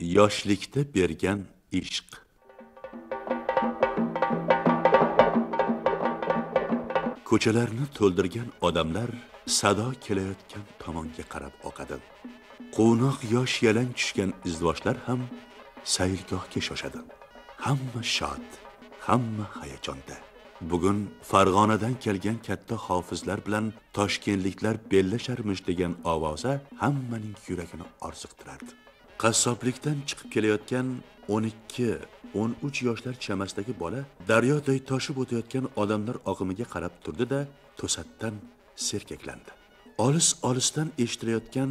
yoshlikda bergan ishq. Ko'chalarni to'ldirgan odamlar sado kelayotgan tomonga qarab oqadi. Quvnoq yosh yalang tushgan izvoshlar ham saylgohga shoshadi. Hamma shod hamma hayajonda. Bugun farg'onadan kelgan katta hofizlar bilan toshkentliklar bellasharmish degan ovoza hammaning yuragini orziqtirardi. Qassoblikdan chiqib kelayotgan 12-13 yoshlar chamasidagi bola daryoday toshib o'tayotgan odamlar oqimiga qarab turdi da to'satdan serkaklandi. Olis olisdan eshitilayotgan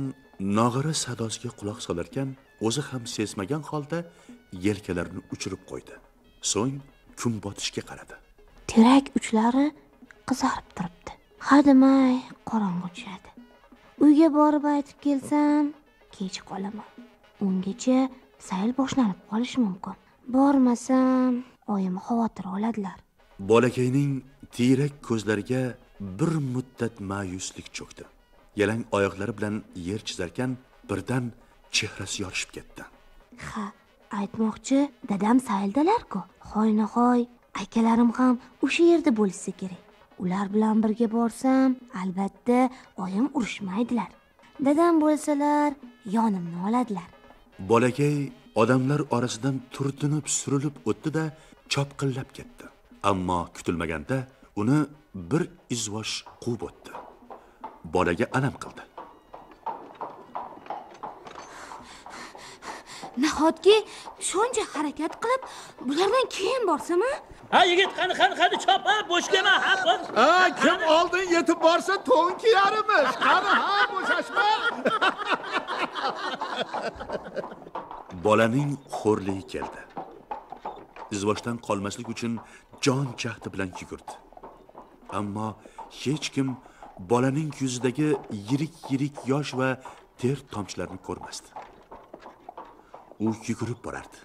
nog'ora sadosiga quloq solarkan o'zi ham sezmagan holda yelkalarini uchirib qo'ydi. So'ng kun botishga qaradi. Terak uchlari qizarib turibdi. Hademay qorong'i tushadi uyga borib aytib kelsam kech qolaman. Ungacha sayl boshlanib qolishi mumkin. Bormasam oyim xavotir oladilar. Bolakayning tiyrak ko'zlariga bir muddat ma'yuslik cho'kdi. Yalang oyoqlari bilan yer chizarkan birdan chehrasi yorishib ketdi. Ha aytmoqchi dadam sayldalar-ku. Hoynahoy akalarim ham o'sha yerda bo'lsa kerak. Ular bilan birga borsam albatta oyim urushmaydilar dadam bo'lsalar yonimni oladilar bolakay odamlar orasidan turtinib surilib o'tdi da chopqillab ketdi ammo kutilmaganda uni bir izvosh quvib o'tdi bolaga alam qildi nahotki shuncha harakat qilib bulardan keyin borsam a ha yigit qani qani qani chop ha bo'sh kelma ha bo'sh. Ha, kim oldin yetib borsa to'n kiyarimiz. Qani ha, bo'shashma. Bolaning xo'rligi keldi. Izvoshdan qolmaslik uchun jon jahdi bilan yugurdi. Ammo hech kim bolaning yuzidagi yirik yirik yosh va ter tomchilarini ko'rmasdi. U yugurib borardi.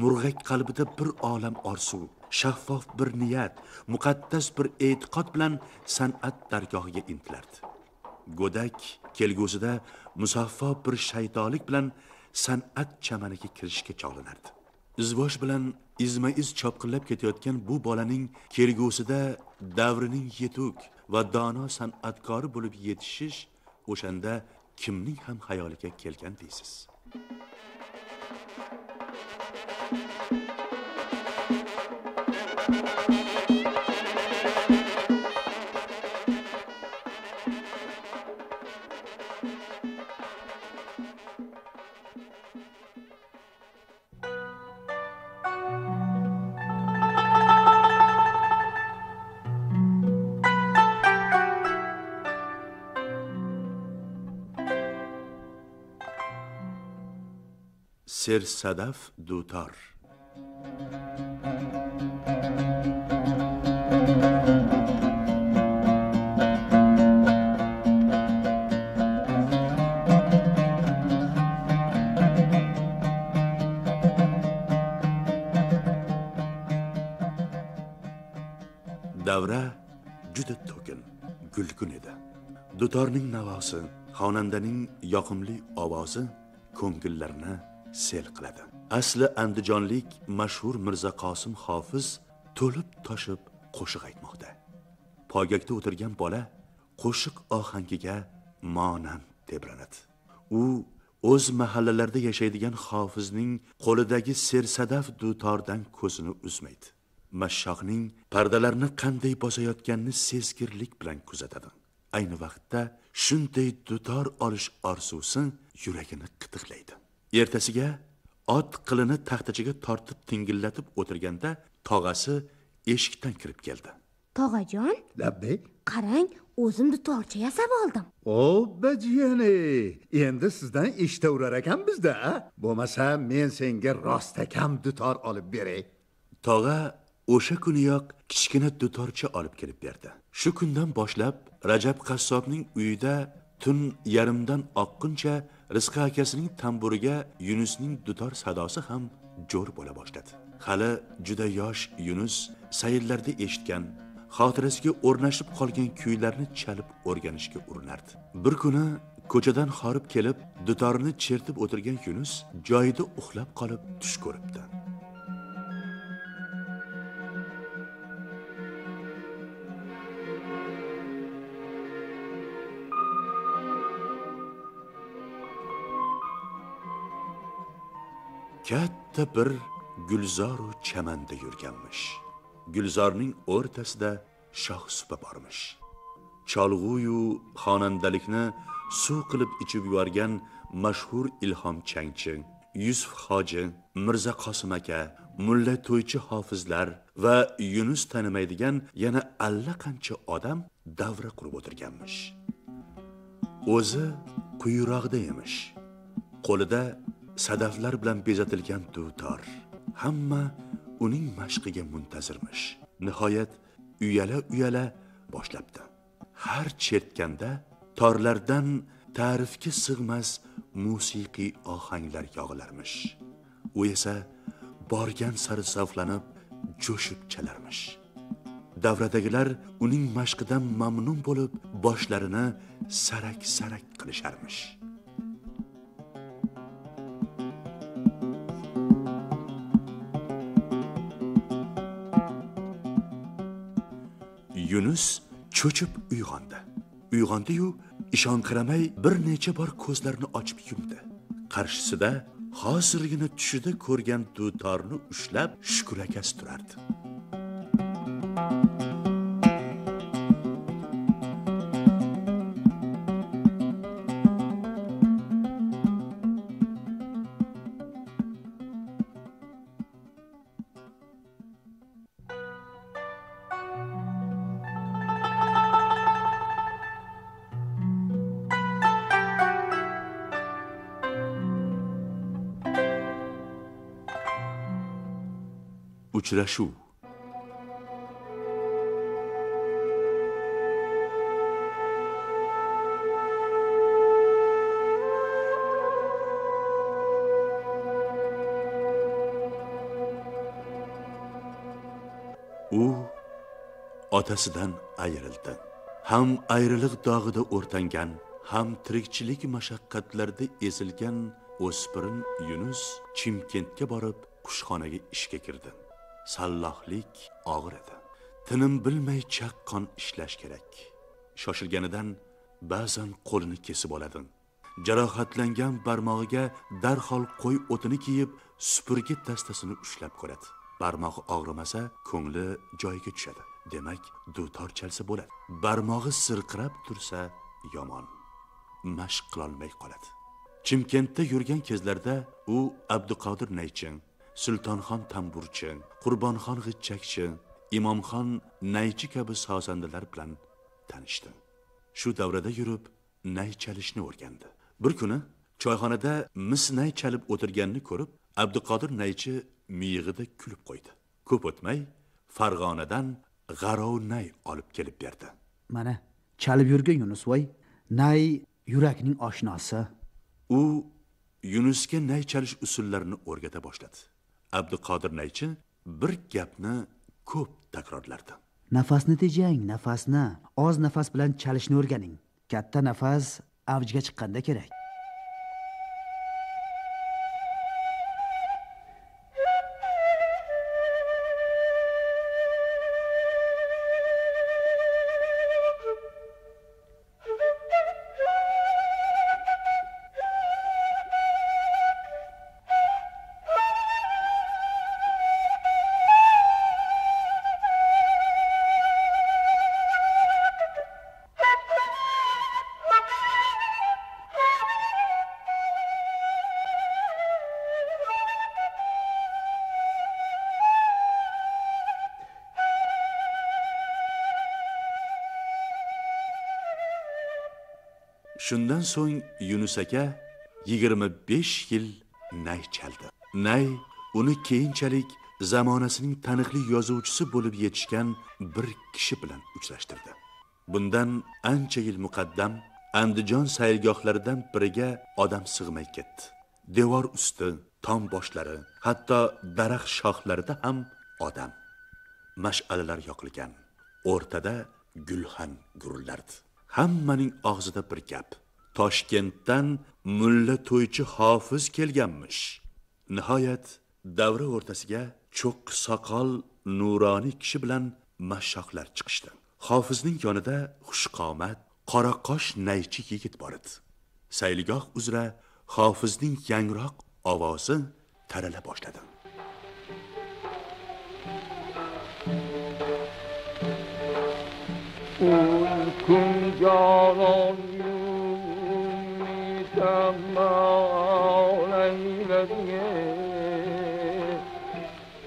Murg'ak qalbida bir olam orzu shaffof bir niyat muqaddas bir e'tiqod bilan san'at dargohiga intilardi. Go'dak kelgusida musaffo bir shaytonlik bilan san'at chamaniga kirishga chog'lanardi. Izvosh bilan izma iz chopqillab ketayotgan bu bolaning kelgusida davrining yetuk va dono san'atkori bo'lib yetishish o'shanda kimning ham xayoliga kelgan deysiz? Sersadaf dutor. Davra juda to'kin gulgun edi. Dutorning navosi xonandaning yoqimli ovozi ko'ngillarni sel qiladi. Asli andijonlik mashhur mirzo qosim hofiz to'lib toshib qo'shiq aytmoqda. Poygakda o'tirgan bola qo'shiq ohangiga monand tebranadi. U o'z mahallalarida yashaydigan hofizning qo'lidagi sersadaf dutordan ko'zini uzmaydi. Mashshohning pardalarni qanday bosayotganini sezgirlik bilan kuzatadi. Ayni vaqtda shunday dutor olish orzusi yuragini qitiqlaydi. Ertasiga ot qilini taxtachaga tortib tingillatib o'tirganda tog'asi eshikdan kirib keldi tog'ajon Labbay. qarang o'zim dutorcha yasab oldim O, bajiyani. Endi sizdan eshitaverar ekan bizda. a? Bo'lmasa men senga rostakam dutor olib beray. tog'a o'sha kuniyoq kichkina dutorcha olib kelib berdi shu kundan boshlab rajab qassobning uyida tun yarimdan oqquncha rizqi akasining tamburiga yunusning dutor sadosi ham jo'r bo'la boshladi. Hali juda yosh yunus sayrlarda eshitgan xotirasiga o'rnashib qolgan kuylarni chalib o'rganishga urinardi. Bir kuni ko'chadan horib kelib dutorni chertib o'tirgan yunus joyida uxlab qolib tush ko'ribdi. Katta bir gulzoru chamanda yurganmish gulzorning o'rtasida shoh supa bormish cholg'uyu xonandalikni suv qilib ichib yuborgan mashhur ilhom changchi yusuf hoji mirza qosim aka mulla to'ychi hofizlar va yunus tanimaydigan yana allaqancha odam davra qurib o'tirganmish o'zi quyiroqda emish qo'lida sadaflar bilan bezatilgan dutor. Hamma uning mashqiga muntazirmish. Nihoyat uyala uyala boshlabdi. Har chertganda torlardan ta'rifga sig'mas musiqiy ohanglar yog'ilarmish. U esa borgan sari zavqlanib jo'shib chalarmish. Davradagilar uning mashqidan mamnun bo'lib boshlarini sarak sarak qilisharmish. Yunus cho'chib uyg'ondi. Uyg'ondi-yu ishonqiramay bir necha bor ko'zlarini ochib yumdi. Qarshisida hozirgina tushida ko'rgan dutorni ushlab shukrakasi turardi. Uchrashuv. U otasidan ayrildi. Ham ayriliq dog'ida o'rtangan ham tirikchilik mashaqqatlarida ezilgan o'spirin yunus chimkentga borib qushxonaga ishga kirdi. Sallohlik og'ir edi. Tinim bilmay chaqqon ishlash kerak. Shoshilganidan ba'zan qo'lini kesib oladi jarohatlangan barmog'iga darhol qo'y o'tini kiyib supurgi dastasini ushlab ko'radi. Barmog'i og'rimasa ko'ngli joyiga tushadi. Demak dutor chalsa bo'ladi. Barmog'i sirqirab tursa yomon. Mashq qilolmay qoladi. Chimkentda yurgan kezlarda u abduqodir naychin sultonxon tamburchi qurbonxon g'ijjakchi imomxon naychi kabi sozandalar bilan tanishdi. Shu davrada yurib nay chalishni o'rgandi. Bir kuni choyxonada mis nay chalib o'tirganini ko'rib abduqodir naychi miyig'ida kulib qo'ydi. Ko'p o'tmay farg'onadan g'arov nay olib kelib berdi. Mana chalib yurgan yunusvoy nay yurakning oshnosi u yunusga nay chalish usullarini o'rgata boshladi abduqodir naychi bir gapni ko'p takrorlardi. Nafasni tejang nafasni. Oz nafas bilan chalishni o'rganing. Katta nafas avjga chiqqanda kerak. Shundan so'ng yunus aka 25 yil nay chaldi. Nay uni keyinchalik zamonasining taniqli yozuvchisi bo'lib yetishgan bir kishi bilan uchrashtirdi. Bundan ancha yil muqaddam andijon saylgohlaridan biriga odam sig'may ketdi. Devor usti tom boshlari hatto daraxt shoxlarida ham odam. Mash'alalar yoqilgan o'rtada gulxan gurillardi hammaning og'zida bir gap. Toshkentdan mulla to'ychi hofiz kelganmish. Nihoyat davra o'rtasiga cho'qqi soqol nuroniy kishi bilan mashshoqlar chiqishdi. Hofizning yonida xushqomat qoraqosh naychi yigit bor edi. Sayligoh uzra hofizning yangroq ovozi tarala boshladi. كن جارا يومي سما ليلة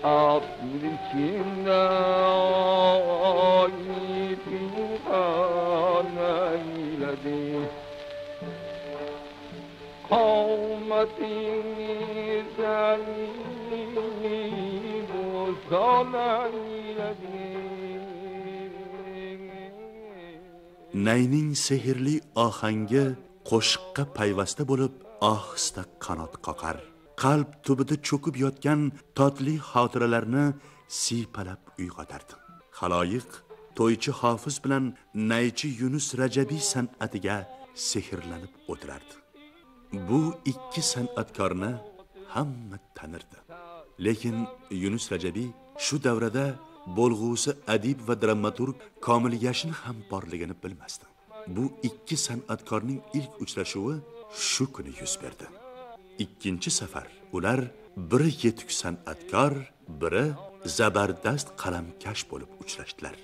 أبركنا فيها ليلة قومتي زليل صلى ليلة nayning sehrli ohangi qo'shiqqa payvasta bo'lib ohista qanot qoqar. Qalb tubida cho'kib yotgan totli xotiralarni siypalab uyg'otardi haloyiq to'ychi hofiz bilan naychi yunus rajabiy san'atiga sehrlanib o'tirardi bu ikki san'atkorni hamma tanirdi. Lekin yunus rajabiy shu davrada bo'lg'usi adib va dramaturg komil yashin ham borligini bilmasdi. Bu ikki san'atkorning ilk uchrashuvi shu kuni yuz berdi. Ikkinchi safar ular biri yetuk san'atkor biri zabardast qalamkash bo'lib uchrashdilar.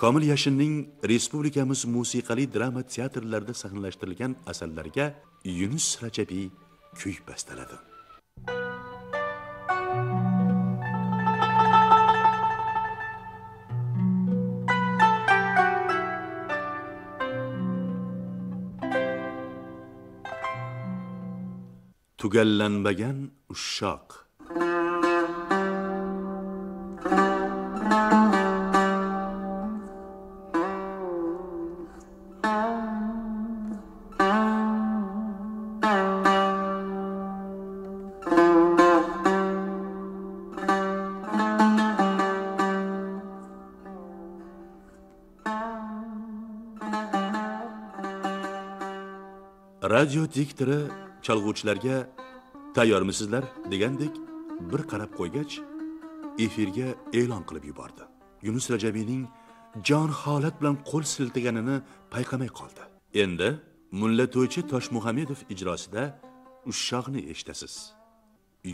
Komil yashinning respublikamiz musiqali drama teatrlarida sahnalashtirilgan asarlariga yunus rajabiy kuy bastaladi tugallanmagan ushoq radio diktori chalg'uvchilarga tayyormisizlar? degandek bir qarab qo'ygach efirga e'lon qilib yubordi. Yunus rajabiyning jon holat bilan qo'l siltaganini payqamay qoldi. Endi mulla to'ychi toshmuhammedov ijrosida ushshoqni eshitasiz.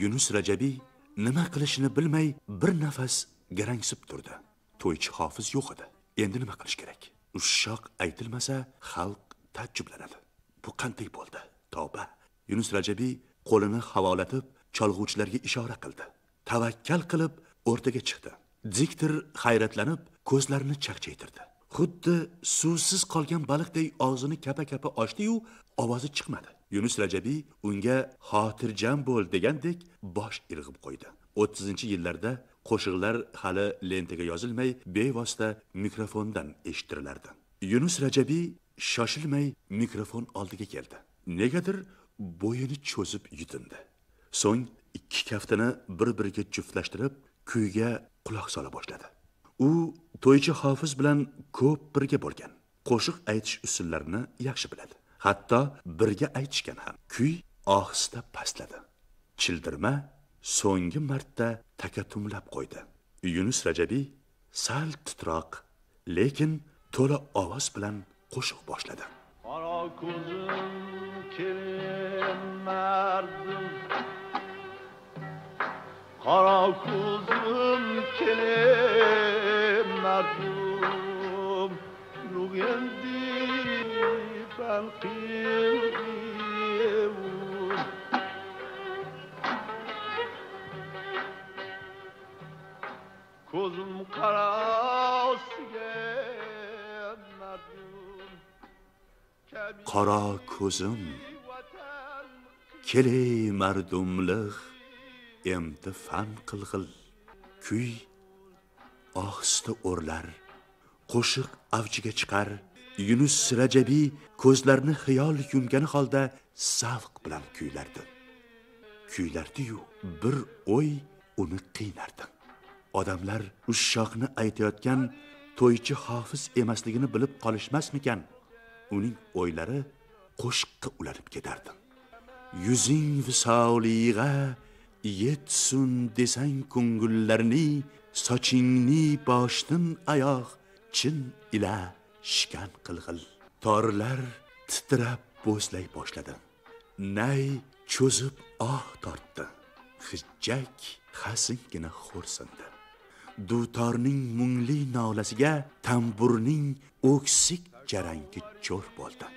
Yunus rajabiy nima qilishini bilmay bir nafas garangsib turdi. To'ychi hofiz yo'q edi. Endi nima qilish kerak? Ushshoq aytilmasa xalq taajjublanadi. Bu qanday bo'ldi? Tavba. Yunus rajabiy qo'lini havolatib cholg'uvchilarga ishora qildi. Tavakkal qilib o'rtaga chiqdi. Diktor hayratlanib ko'zlarini chaqchaytirdi. Xuddi suvsiz qolgan baliqday og'zini kapa kapa ochdiyu ovozi chiqmadi. Yunus rajabiy unga xotirjam bo'l degandek bosh irg'ib qo'ydi. O'ttizinchi yillarda qo'shiqlar hali lentaga yozilmay bevosita mikrofondan eshittirilardi yunus rajabiy shoshilmay mikrofon oldiga keldi. Negadir bo'yini cho'zib yutindi. So'ng ikki kaftini bir biriga juftlashtirib kuyga quloq sola boshladi. U to'ychi hofiz bilan ko'p birga bo'lgan qo'shiq aytish usullarini yaxshi biladi. Hatto birga aytishgan ham. Kuy ohista pastladi. Childirma so'nggi marta takatumlab qo'ydi. Yunus rajabiy sal titroq lekin to'la ovoz bilan qo'shiq boshladi. Qora ko'zim kelim merdim. Kara kuzum kelim merdim. Nugendi ben kıyım Kuzum karası gelmedim qora ko'zim keley mardumliq endi fan qilg'il. Kuy ohista o'rlar qo'shiq avjiga chiqar. Yunus rajabiy ko'zlarini xiyol yumgani holda zavq bilan kuylardi. Kuylardiyu bir o'y uni qiynardi. Odamlar ushshoqni aytayotgan to'ychi hofiz emasligini bilib qolishmasmikan? Uning o'ylari qo'shiqqa ulanib ketardi. Yuzing visoliyga yetsun desang ko'ngillarni sochingni boshdan oyoq chin ila shikan qilg'il. Torlar titrab bo'zlay boshladi. Nay cho'zib oh tortdi. Hijjak xasingina xo'rsindi. Dutorning mungli nolasiga tamburning o'ksik جرنگ جر بولدن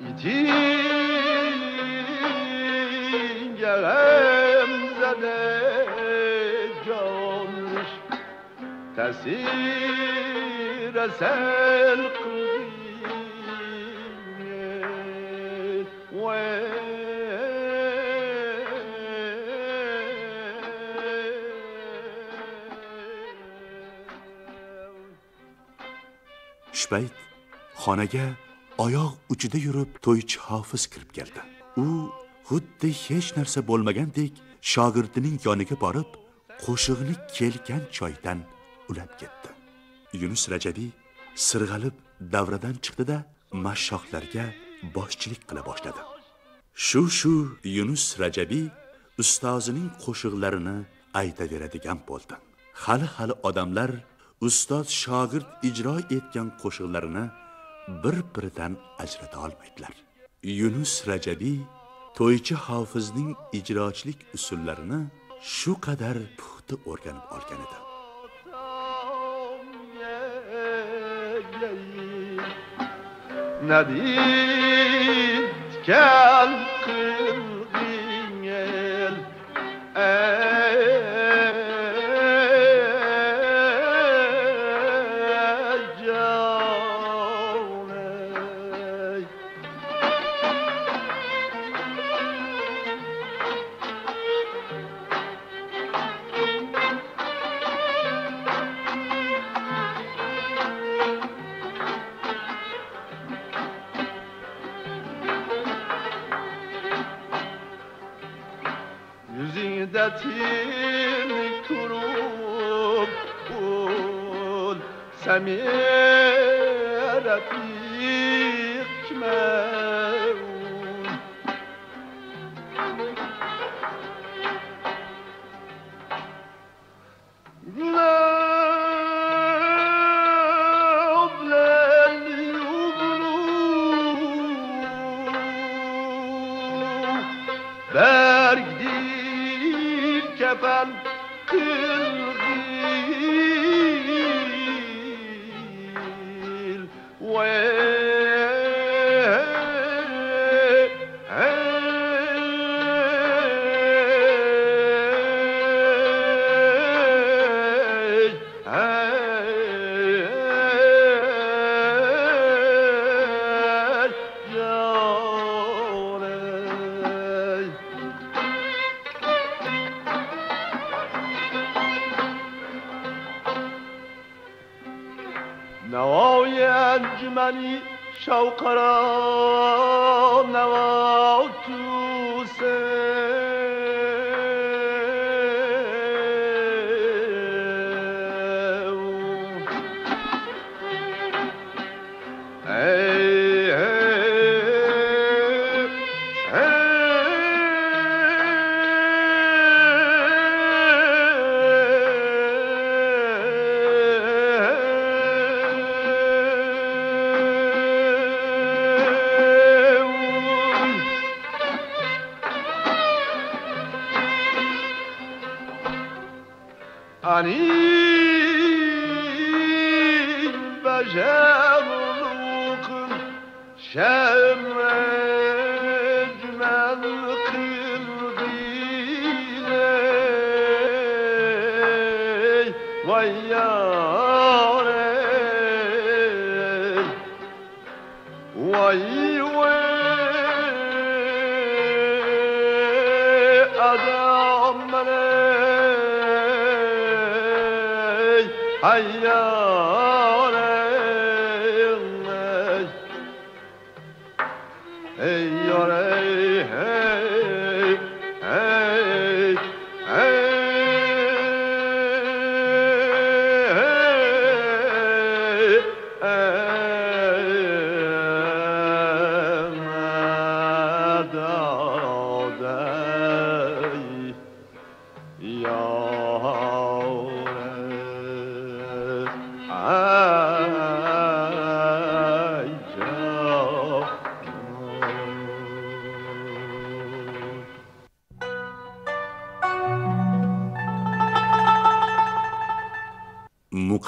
İçin gelem zede canmış. Tesir esel payt xonaga oyoq uchida yurib to'ychi hofiz kirib keldi. U xuddi hech narsa bo'lmagandek shogirdining yoniga borib, qo'shig'ini kelgan choydan ulab ketdi. Yunus Rajabiy sirg'alib davradan chiqdida mashshohlarga boshchilik qila boshladi. Shu shu Yunus Rajabiy ustozining qo'shiqlarini aytaveradigan bo'ldi. Hali-hali odamlar ustoz shogird ijro etgan qo'shiqlarini bir-biridan ajrata olmaydilar. Yunus Rajabiy to'ychi hofizning ijrochilik usullarini shu qadar puxta o'rganib olgan edi. Nadid kan Amin.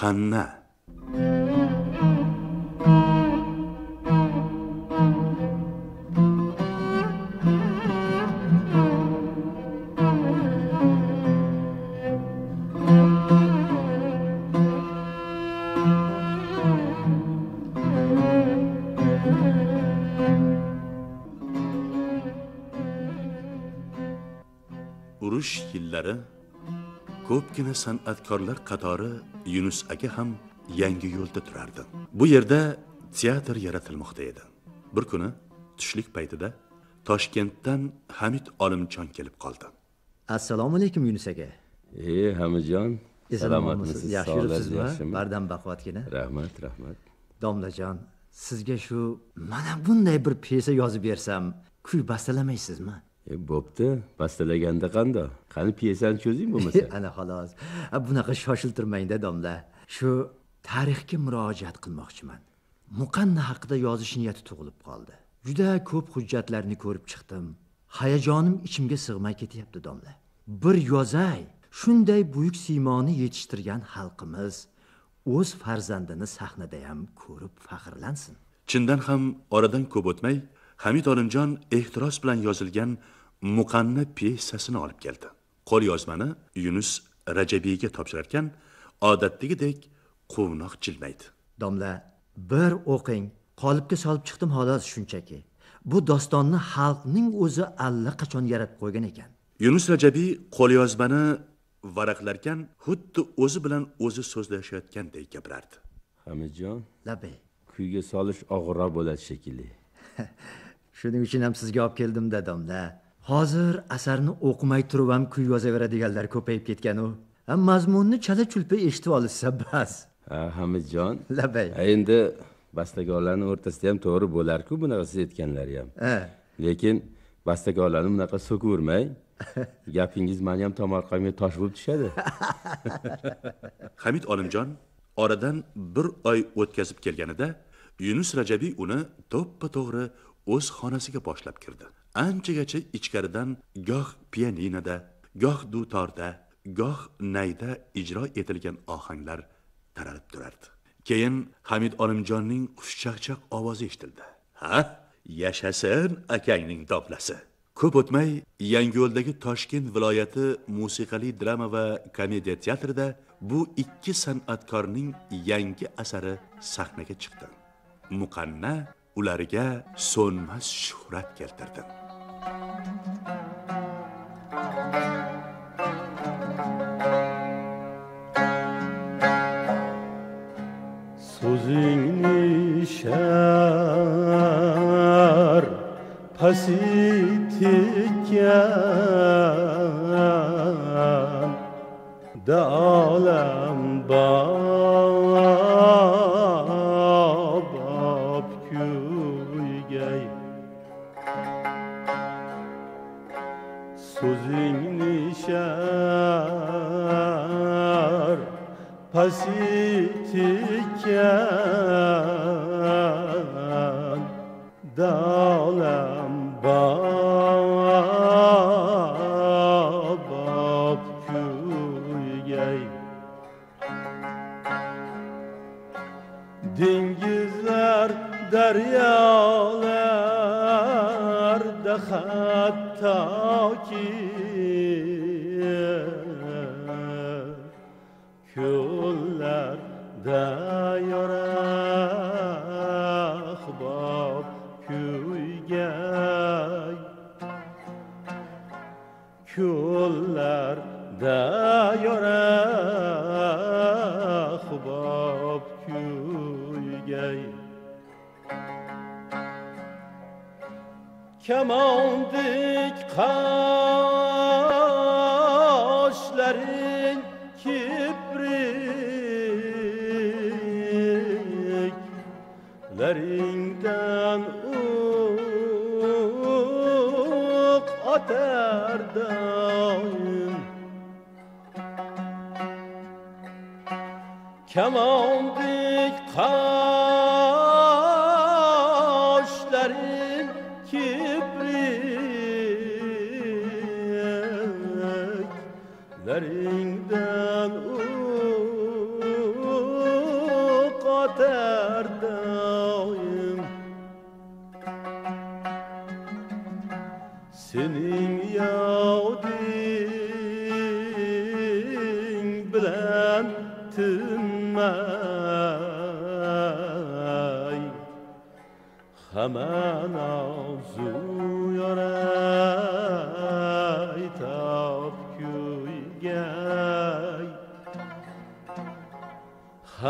Muqanna urush san'atkorlar qatori yunus aka ham yangi yo'lda turardi. Bu yerda teatr yaratilmoqda edi. Bir kuni tushlik paytida toshkentdan hamid olimjon kelib qoldi. Assalomu alaykum yunus aka. Ey hamijon salomatmisiz? yaxshi yuribsizmi bardam baquvvatgina. Rahmat rahmat. Domlajon sizga shu mana bunday bir pyesa yozib bersam kuy bastalamaysizmi e bo'pti. Bastalaganda qandoq? Qani pyesani cho'zing bo'lmasa ana xolos. A, bunaqa shoshiltirmangda domla. Shu tarixga murojaat qilmoqchiman. Muqanna haqida yozish niyati tug'ilib qoldi. Juda ko'p hujjatlarni ko'rib chiqdim. Hayajonim ichimga sig'may ketyapti domla. Bir yozay shunday buyuk siymoni yetishtirgan xalqimiz o'z farzandini sahnada ham ko'rib faxrlansin. Chindan ham oradan ko'p o'tmay hamid olimjon ehtiros bilan yozilgan muqanna pyesasini olib keldi. Qo'l yozmani yunus rajabiyga topshirarkan odatdagidek quvnoq jilmaydi. Domla bir o'qing qolipga solib chiqdim xolos shunchaki. Bu dostonni xalqning o'zi allaqachon yaratib qo'ygan ekan. Yunus rajabiy qo'lyozmani varaqlarkan xuddi o'zi bilan o'zi so'zlashayotgandek gapirardi. Hamidjon labay kuyga solish og'irroq bo'ladi shekilli. Shuning uchun ham sizga olib keldim-da domla hozir asarni o'qimay turib ham kuy yozaveradiganlar ko'payib ketganu. Mazmunni chala chulpa eshitib olishsa bas. Ha hamidjon. Labay. Ha, endi bastakorlarni o'rtasida ham to'g'ri bo'larku bunaqa siz aytganlari ham. Ha. Lekin bastakorlarni bunaqa so'kavermang gapingiz mani ham tomorqamga tosh bo'lib tushadi. Hamid olimjon oradan bir oy o'tkazib kelganida yunus rajabiy uni to'ppa to'g'ri o'z xonasiga boshlab kirdi anchagacha ichkaridan goh pianinada goh dutorda goh nayda ijro etilgan ohanglar taralib turardi. Keyin hamid olimjonning xushchaqchaq ovozi eshitildi. Ha yashasin akangning doblasi ko'p o'tmay yangiyo'ldagi toshkent viloyati musiqali drama va komediya teatrida bu ikki san'atkorning yangi asari sahnaga chiqdi. Muqanna ularga so'nmas shuhrat keltirdi. Sözün şer pasitikken de alem bağ سوزیم نشار پسی تکن دالم با Kemal'im. Kemal dik kal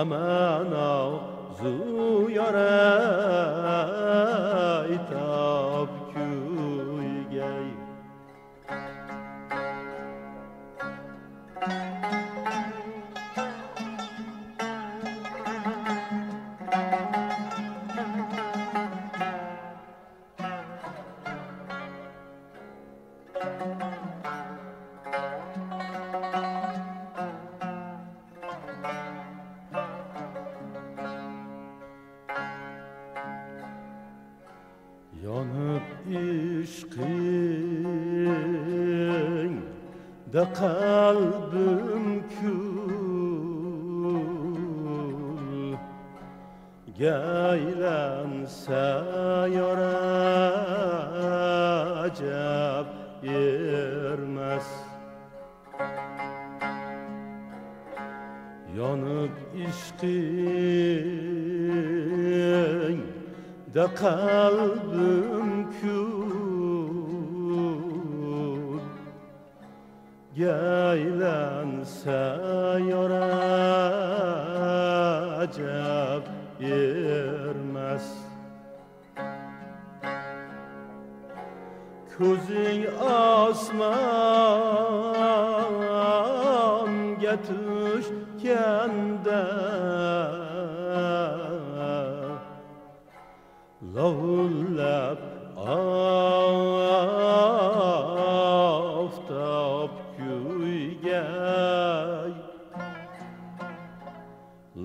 Aman de kalbim kül. Geylense yoracak yermez Yanıp işkin de kalbim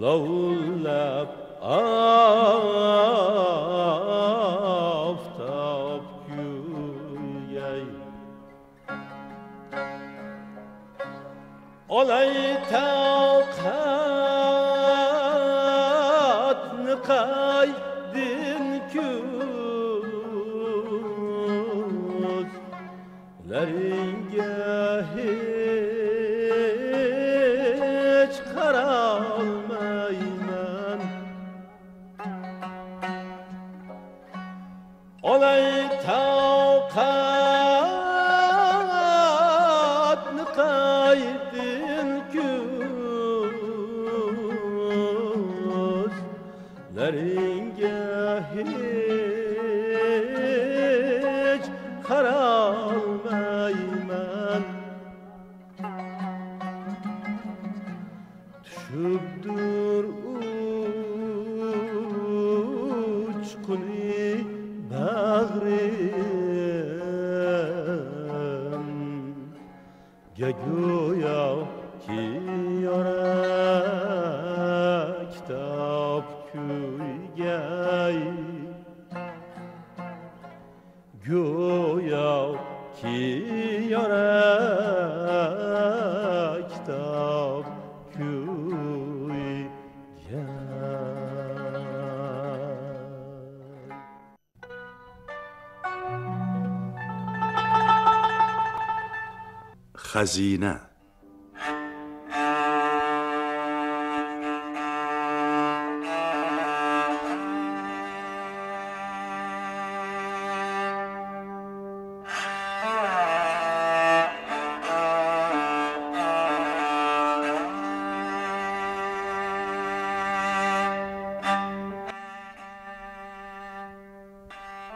Lola, ah. Xazina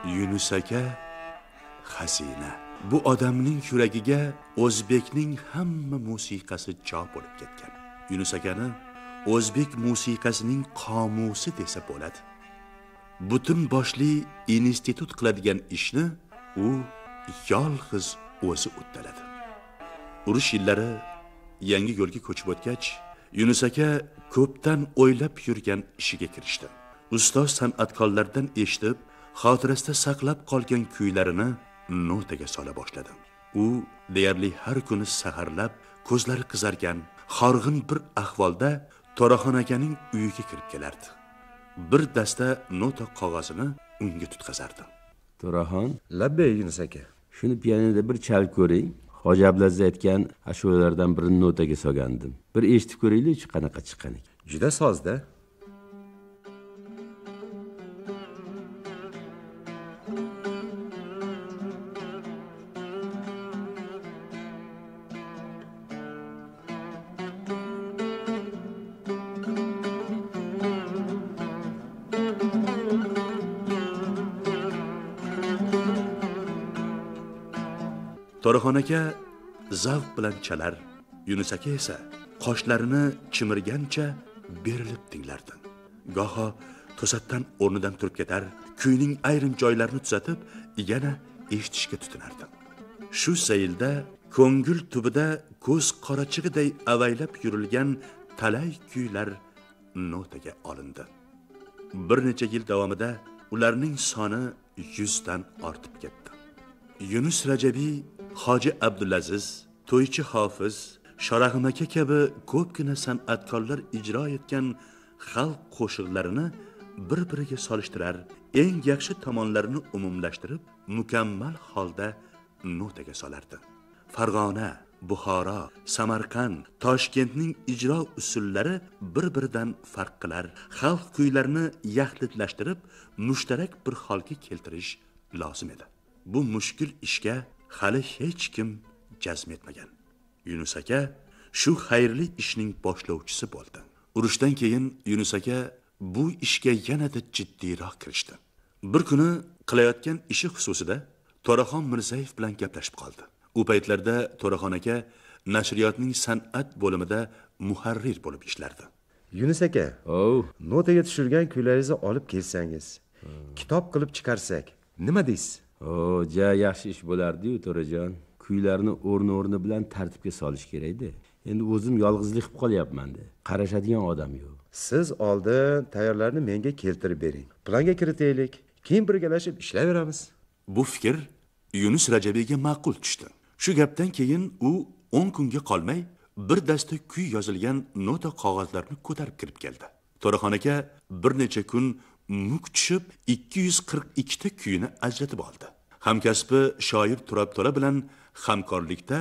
yunus aka xazina bu odamning yuragiga o'zbekning hamma musiqasi jo bo'lib ketgan. Yunus akani o'zbek musiqasining qomusi desa bo'ladi. Butun boshli institut qiladigan ishni u yolg'iz o'zi uddaladi urush yillari yangi yo'lga ko'chib o'tgach yunus aka ko'pdan o'ylab yurgan ishiga kirishdi. Ustoz san'atkorlardan eshitib xotirasida saqlab qolgan kuylarini notaga sola boshladi u deyarli har kuni saharlab ko'zlari qizargan horg'in bir ahvolda to'raxon akaning uyiga kirib kelardi. Bir dasta nota qog'ozini unga tutqazardi. To'raxon? Labbay yunus aka. Shuni pianinoda bir chalib ko'ring. Hoji ablaziz aytgan ashulalardan birini notaga solgandim. Bir eshitib ko'raylikchi qanaqa chiqqan ekan. Juda sozda zavq bilan chalar yunus aka esa qoshlarini chimirgancha berilib tinglardi. Goho to'satdan o'rnidan turib ketar kuyning ayrim joylarini tuzatib yana eshitishga tutinardi. Shu saylda ko'ngil tubida ko'z qorachig'iday avaylab yurilgan talay kuylar notaga olindi. Bir necha yil davomida ularning soni yuzdan ortib ketdi. Yunus rajabiy hoji abdulaziz to'ychi hofiz shorahim aka kabi ko'pgina san'atkorlar ijro etgan xalq qo'shiqlarini bir biriga solishtirar eng yaxshi tomonlarini umumlashtirib mukammal holda notaga solardi. Farg'ona buxoro samarqand toshkentning ijro usullari bir biridan farq qilar. Xalq kuylarini yaxlitlashtirib mushtarak bir holga keltirish lozim edi. Bu mushkul ishga hali hech kim jazm etmagan. Yunus aka shu xayrli ishning boshlovchisi bo'ldi. Urushdan keyin yunus aka bu ishga yanada jiddiyroq kirishdi. Bir kuni qilayotgan ishi xususida to'raxon mirzayev bilan gaplashib qoldi. U paytlarda to'raxon aka nashriyotning san'at bo'limida muharrir bo'lib ishlardi. Yunus aka ov notaga tushirgan kuylaringizni olib kelsangiz. Kitob qilib chiqarsak nima deysiz? O ja yaxshi ish bo'lardiyu to'rajon kuylarni o'rni o'rni bilan tartibga solish kerakda. Endi o'zim yolg'izlik qilib qolyapmanda. Qarashadigan odam yo'q. Siz oldin tayyorlarni menga keltirib bering. Planga kiritaylik. Keyin birgalashib ishlayveramiz bu fikr yunus rajabiyga ma'qul tushdi. Shu gapdan keyin u o'n kunga qolmay bir dasta kuy yozilgan nota qog'ozlarni ko'tarib kirib keldi. To'raxon aka bir necha kun muk tushib ikki yuz qirq ikkita kuyni ajratib oldi. Hamkasbi shoir turab to'la bilan hamkorlikda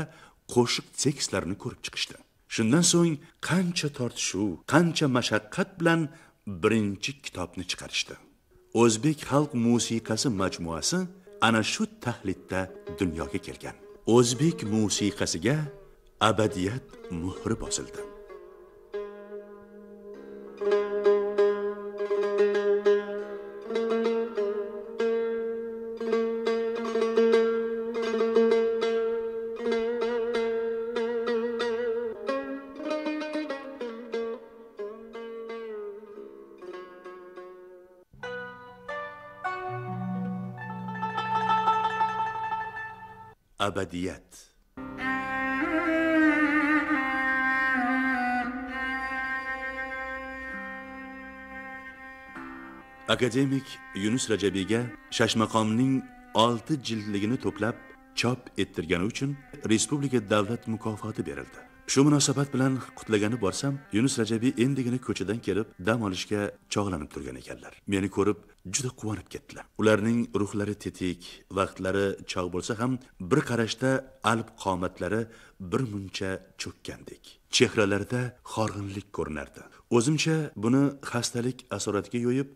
qo'shiq tekstlarini ko'rib chiqishdi. Shundan so'ng qancha tortishuv qancha mashaqqat bilan birinchi kitobni chiqarishdi. O'zbek xalq musiqasi majmuasi ana shu tahlidda dunyoga kelgan. O'zbek musiqasiga abadiyat muhri bosildi. Abadiyat akademik yunus rajabiyga shashmaqomning olti jildligini to'plab chop ettirgani uchun respublika davlat mukofoti berildi shu munosabat bilan qutlagani borsam yunus rajabiy endigina ko'chadan kelib dam olishga chog'lanib turgan ekanlar. Meni ko'rib juda quvonib ketdilar. Ularning ruhlari tetik vaqtlari chog' bo'lsa ham bir qarashda alb qomatlari bir muncha cho'kkandek. Chehralarida horg'inlik ko'rinardi. O'zimcha buni xastalik asoratiga yo'yib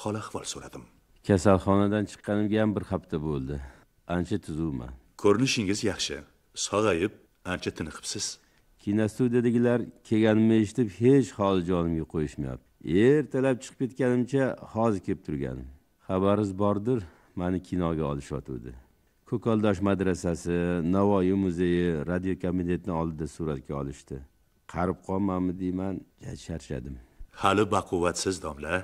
hol ahvol so'radim. Kasalxonadan chiqqanimga ham bir hafta bo'ldi. Ancha tuzukman ko'rinishingiz yaxshi. Sog'ayib ancha tiniqibsiz kinostudiyadagilar kelganimni eshitib hech holi jonimga qo'yishmayapti. Ertalab chiqib ketganimcha hozir kelib turganim xabaringiz bordir mani kinoga olishyotgandi ko'kaldosh madrasasi navoiy muzeyi radio komitetni oldida suratga olishdi. Qarib qolmanmi deyman charchadim. Hali baquvvatsiz domla.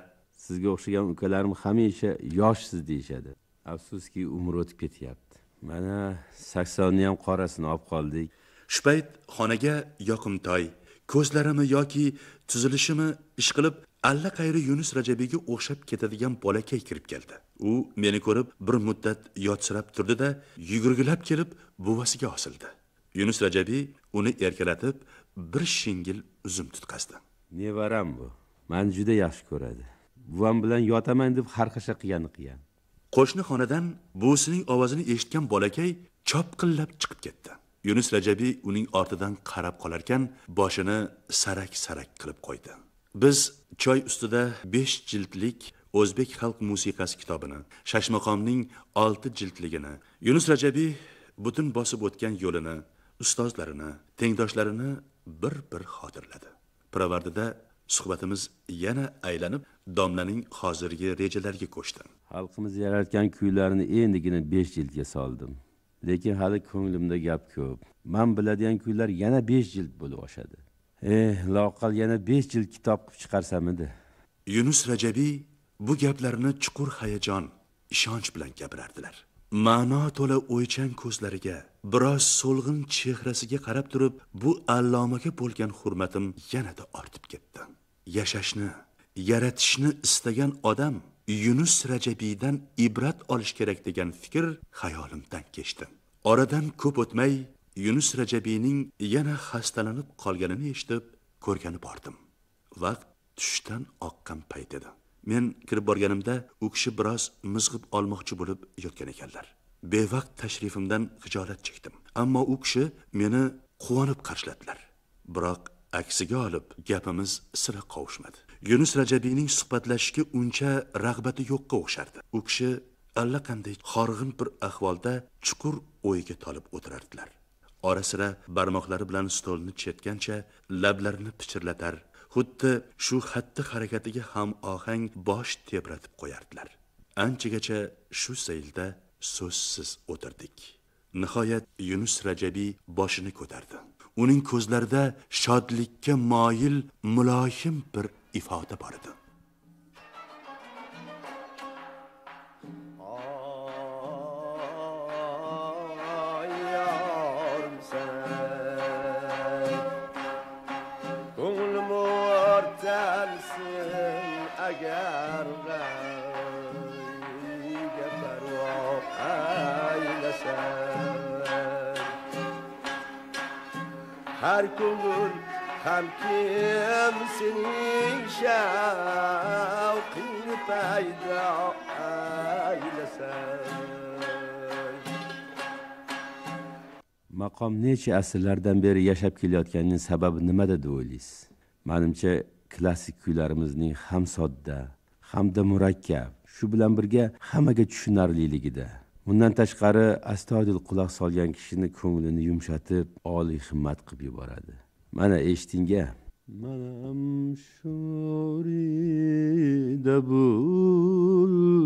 Sizga o'xshagan ukalarim hamisha yoshsiz deyishadi. Afsuski umr o'tib ketyapti. Mana saksonni ham qorasini olib qoldik shu payt xonaga yoqimtoy ko'zlarimi yoki tuzilishimi ishqilib allaqayri yunus rajabiyga o'xshab ketadigan bolakay kirib keldi. U meni ko'rib bir muddat yotsirab turdi da yugurgilab kelib buvasiga osildi. Yunus rajabiy uni erkalatib bir shingil uzum tutqazdi. Nevaram bu. Mani juda yaxshi ko'radi. Buvam bilan yotaman deb xarxasha qilganni qilgan qo'shni xonadan buvisining ovozini eshitgan bolakay chopqillab chiqib ketdi yunus rajabiy uning ortidan qarab qolarkan boshini sarak sarak qilib qo'ydi. Biz choy ustida besh jildlik o'zbek xalq musiqasi kitobini shashmaqomning olti jildligini yunus rajabiy butun bosib o'tgan yo'lini ustozlarini tengdoshlarini bir bir xotirladi. Pirovardida suhbatimiz yana aylanib domlaning hozirgi rejalariga ko'chdi. Xalqimiz yaratgan kuylarni endigina besh jildga soldim. Lekin hali ko'nglimda gap ko'p. Man biladigan kuylar yana besh jild bo'lib oshadi. Eh loaqal yana besh jild kitob qilib chiqarsamidi yunus rajabiy bu gaplarni chuqur hayajon ishonch bilan gapirardilar. Ma'no to'la o'ychan ko'zlariga biroz so'lg'in chehrasiga qarab turib bu allomaga bo'lgan hurmatim yanada ortib ketdi. Yashashni yaratishni istagan odam yunus rajabiydan ibrat olish kerak degan fikr xayolimdan kechdi. Oradan ko'p o'tmay yunus rajabiyning yana xastalanib qolganini eshitib ko'rgani bordim. Vaqt tushdan oqqan payt edi. Men kirib borganimda u kishi biroz mizg'ib olmoqchi bo'lib yotgan ekanlar. Bevaqt tashrifimdan xijolat chekdim. Ammo u kishi meni quvonib qarshiladilar. Biroq aksiga olib gapimiz sira qovushmadi yunus rajabiyning suhbatlashishga uncha rag'bati yo'qqa o'xshardi. U kishi allaqanday horg'in bir ahvolda chuqur o'yga tolib o'tirardilar. Ora sira barmoqlari bilan stolni chertgancha lablarini pichirlatar xuddi shu xatti harakatiga ham ohang bosh tebratib qo'yardilar. Anchagacha shu saylda so'zsiz o'tirdik. Nihoyat yunus rajabiy boshini ko'tardi. Uning ko'zlarida shodlikka moyil muloyim bir ifade barıdı. eğer gayrige ferva eylesen Her kulun ham kim sening shavqingni paydo aylasan maqom necha asrlardan beri yashab kelayotganining sababi nimada deb o'ylaysiz? Manimcha klassik kuylarimizning ham sodda hamda murakkab shu bilan birga hammaga tushunarliligida. Bundan tashqari astoydil quloq solgan kishini ko'nglini yumshatib oliy himmat qilib yuboradi. Mana eshitingga manam sho'rida bulbul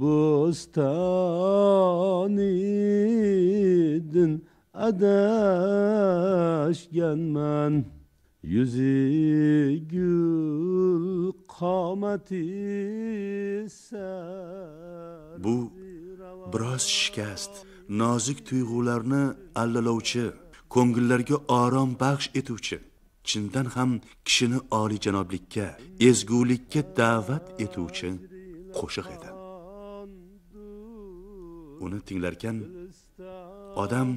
bo'stonidin adashganman. Yuzi gul qomati bu biroz shikast. Nozik tuyg'ularni allalovchi ko'ngillarga orom baxsh etuvchi chindan ham kishini oliyjanoblikka ezgulikka da'vat etuvchi qo'shiq edi. Uni tinglarkan odam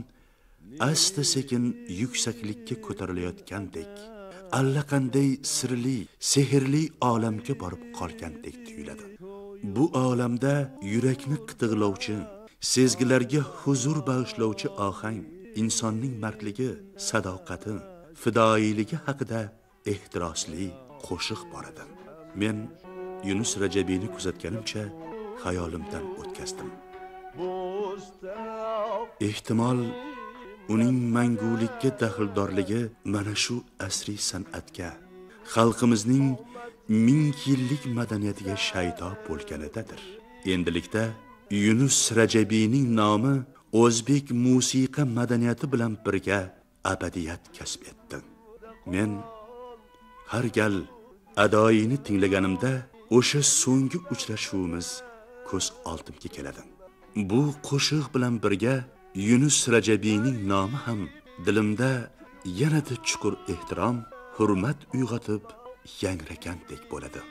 asta sekin yuksaklikka ko'tarilayotgandek allaqanday sirli sehrli olamga borib qolgandek tuyuladi. Bu olamda yurakni qitig'lovchi sezgilarga huzur bag'ishlovchi ohang insonning mardligi sadoqati fidoyiligi haqida ehtirosli qo'shiq bor edi. Men yunus rajabiyni kuzatganimcha xayolimdan o'tkazdim. Ehtimol uning mangulikka daxldorligi mana shu asriy san'atga xalqimizning ming yillik madaniyatiga shaydo bo'lganidadir. Endilikda yunus rajabiyning nomi o'zbek musiqa madaniyati bilan birga abadiyat kasb etdi. Men har gal adoyini tinglaganimda o'sha so'nggi uchrashuvimiz ko'z oldimga keladi. Bu qo'shiq bilan birga yunus rajabiyning nomi ham dilimda yanada chuqur ehtirom hurmat uyg'otib yangragandek bo'ladi.